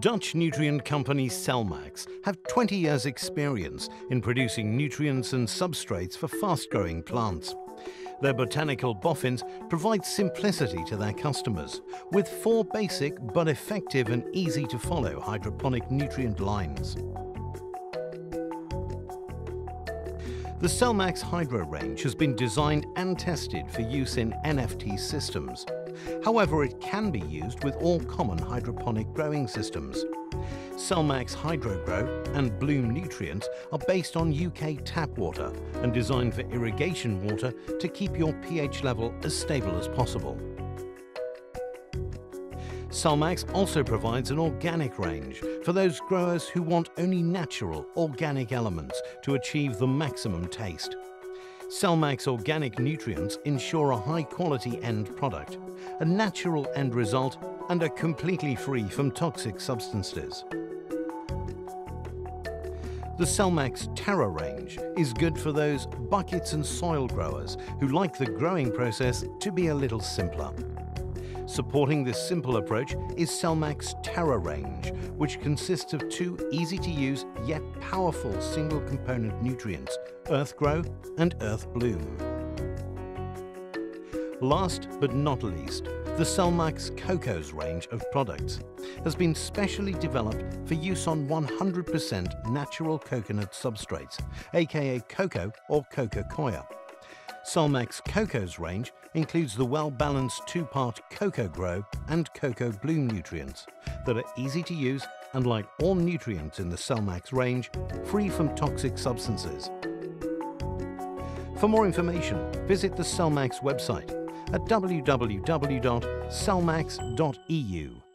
Dutch nutrient company Cellmax have 20 years experience in producing nutrients and substrates for fast-growing plants. Their botanical boffins provide simplicity to their customers with four basic but effective and easy to follow hydroponic nutrient lines. The Cellmax Hydro range has been designed and tested for use in NFT systems. However, it can be used with all common hydroponic growing systems. Cellmax HydroGrow and Bloom Nutrients are based on UK tap water and designed for irrigation water to keep your pH level as stable as possible. Cellmax also provides an organic range for those growers who want only natural, organic elements to achieve the maximum taste. Cellmax organic nutrients ensure a high-quality end product, a natural end result and are completely free from toxic substances. The Cellmax Terra range is good for those buckets and soil growers who like the growing process to be a little simpler. Supporting this simple approach is Cellmax Terra range, which consists of two easy-to-use yet powerful single-component nutrients, Earth Grow and Earth Bloom. Last but not least, the Cellmax Cocos range of products has been specially developed for use on 100% natural coconut substrates, aka cocoa or coca coir. Cellmax Cocos range includes the well-balanced two-part Coco Grow and Coco Bloom nutrients that are easy to use and like all nutrients in the Cellmax range, free from toxic substances. For more information, visit the Cellmax website at www.cellmax.eu.